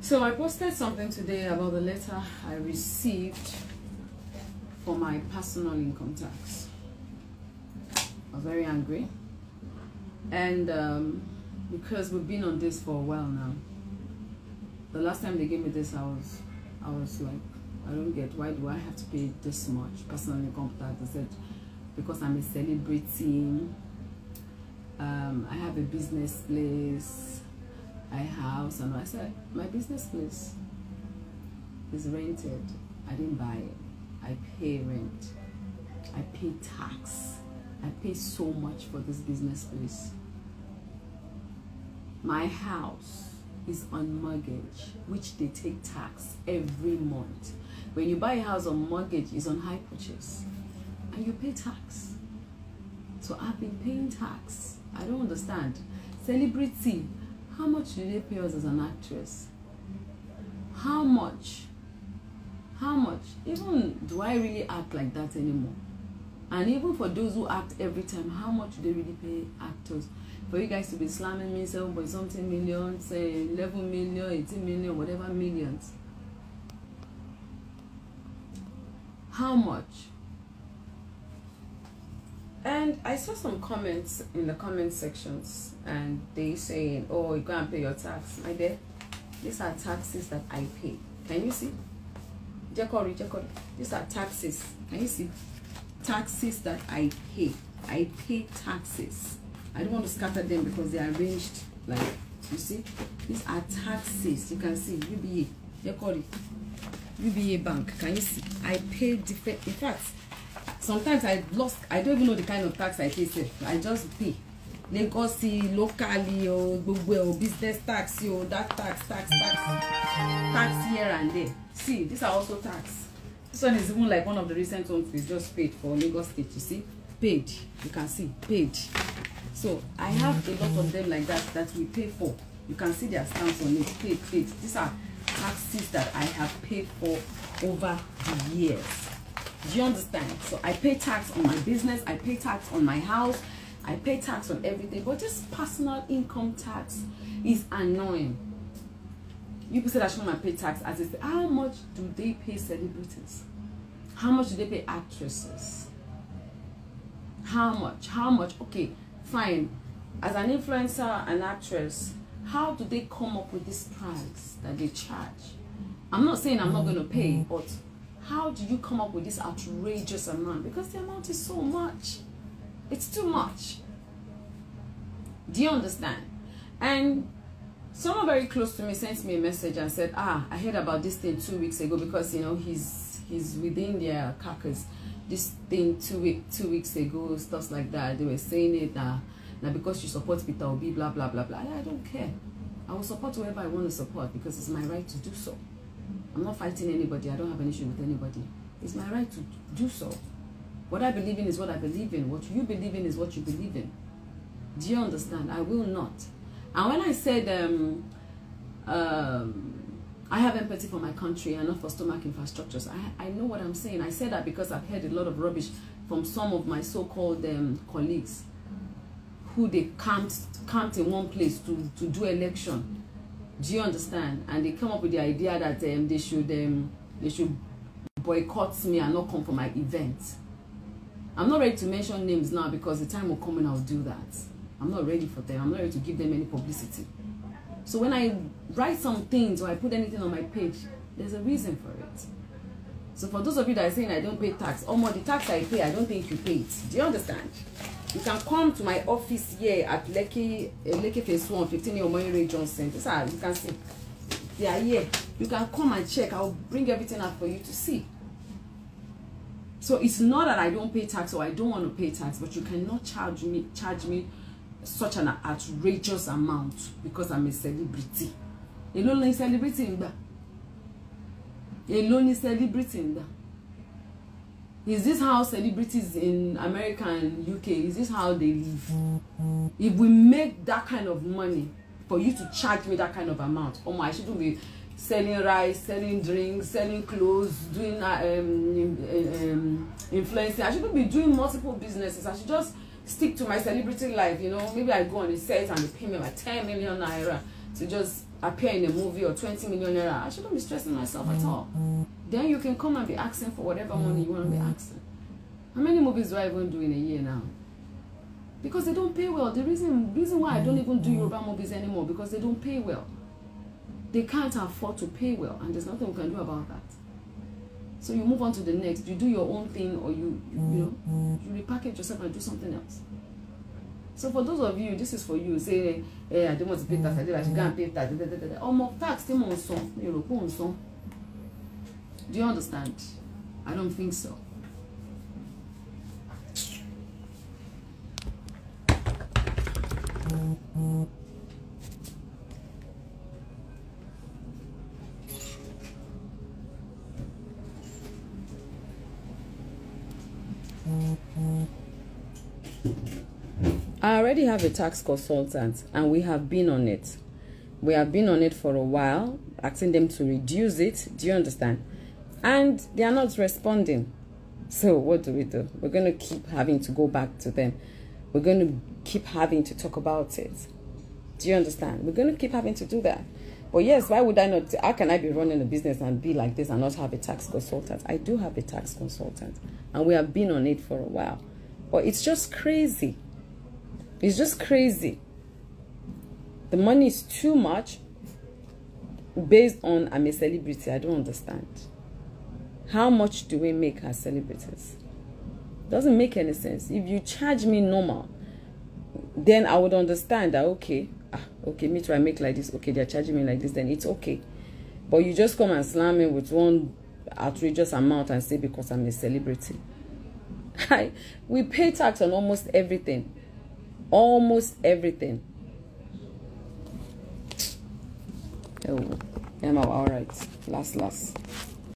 So I posted something today about the letter I received for my personal income tax. I was very angry. And um, because we've been on this for a while now, the last time they gave me this, I was, I was like, I don't get why do I have to pay this much personal income tax? They said because I'm a celebrity. Um, I have a business place. I house, and I said my business place is rented. I didn't buy it. I pay rent. I pay tax. I pay so much for this business place. My house is on mortgage, which they take tax every month. When you buy a house on mortgage, it's on hire purchase, and you pay tax. So I've been paying tax. I don't understand. Celebrity, how much do they pay us as an actress? How much? How much? Even do I really act like that anymore? And even for those who act every time, how much do they really pay actors? For you guys to be slamming me seven point something million, say eleven million, eighteen million, whatever millions. How much? And I saw some comments in the comment sections, and they saying, "Oh, you go and pay your tax." My dear, these are taxes that I pay. Can you see? Jekori, Jekori. These are taxes. Can you see? Taxes that I pay. I pay taxes. I don't want to scatter them because they are arranged like you see. These are taxes. You can see UBA, Jekori, UBA Bank. Can you see? I pay different. In fact, sometimes I lost. I don't even know the kind of tax I pay. Sef. I just pay. Lagos locally or gbogbo or business tax or that tax tax tax tax here and there. See, these are also tax. This one is even like one of the recent ones we just paid for Lagos State. You see, paid. You can see paid. So I have a lot of them like that that we pay for. You can see their stamps on it. Paid, paid. These are taxes that I have paid for over the years. Do you understand? So I pay tax on my business. I pay tax on my house. I pay tax on everything. But this personal income tax is annoying. You people say that I pay tax as if how much do they pay celebrities? How much do they pay actresses? How much? How much? Okay, fine. As an influencer, an actress, how do they come up with this price that they charge? I'm not saying I'm not going to pay, but how do you come up with this outrageous amount? Because the amount is so much. It's too much. Do you understand? And someone very close to me sent me a message and said, "Ah, I heard about this thing two weeks ago because you know he's he's within their caucus. This thing two week two weeks ago, stuff like that. They were saying it uh, now because you support Peter Obi, blah blah blah blah. I don't care. I will support whoever I want to support because it's my right to do so. I'm not fighting anybody. I don't have an issue with anybody. It's my right to do so. What I believe in is what I believe in. What you believe in is what you believe in. Do you understand? I will not. And when I said um, um, I have empathy for my country and not for stomach infrastructures, I, I know what I'm saying. I said that because I've heard a lot of rubbish from some of my so-called um, colleagues who they camped, camped in one place to, to do election. Do you understand? And they come up with the idea that um, they should um, they should boycott me and not come for my event. I'm not ready to mention names now because the time will come when I'll do that. I'm not ready for them. I'm not ready to give them any publicity. So when I write some things or I put anything on my page, there's a reason for it. So for those of you that are saying I don't pay tax, or more the tax I pay, I don't think you pay it. Do you understand? You can come to my office here at Lekki, uh, Lekki Phase 1, 15 Omoyere Johnson. This are, you can see. They are here. You can come and check. I'll bring everything out for you to see. So it's not that I don't pay tax or I don't want to pay tax, but you cannot charge me charge me such an outrageous amount because I'm a celebrity. Èló ni celebrity ń gbà? Èló ni celebrity ń? Is this how celebrities in America and UK, is this how they live? If we make that kind of money for you to charge me that kind of amount, oh my, I shouldn't be selling rice, selling drinks, selling clothes, doing uh, um, um, influencing. I shouldn't be doing multiple businesses. I should just stick to my celebrity life, you know. Maybe I go on the set and they pay me like 10 million naira to just appear in a movie or 20 million naira. I shouldn't be stressing myself at all. Then you can come and be asking for whatever money you want to be asking. How many movies do I even do in a year now? Because they don't pay well. The reason reason why I don't even do Yoruba movies anymore because they don't pay well. They can't afford to pay well, and there's nothing we can do about that. So you move on to the next. You do your own thing, or you you, you know you repackage yourself and do something else. So for those of you, this is for you. Say, hey, I don't want to pay tax. I think I should go and pay tax. More tax. Still on some. Do you understand? I don't think so. I already have a tax consultant and we have been on it. We have been on it for a while, asking them to reduce it. Do you understand? And they are not responding. So what do we do? We're going to keep having to go back to them. We're going to keep having to talk about it. Do you understand? We're going to keep having to do that. But yes, why would I not? How can I be running a business and be like this and not have a tax consultant? I do have a tax consultant, and we have been on it for a while. But it's just crazy. It's just crazy. The money is too much based on I'm a celebrity. I don't understand. How much do we make as celebrities? Doesn't make any sense. If you charge me normal, then I would understand that okay, ah, okay, me try make like this. Okay, they're charging me like this, then it's okay. But you just come and slam me with one outrageous amount and say because I'm a celebrity. We pay tax on almost everything. Almost everything. Oh, yeah, all right. Last, last.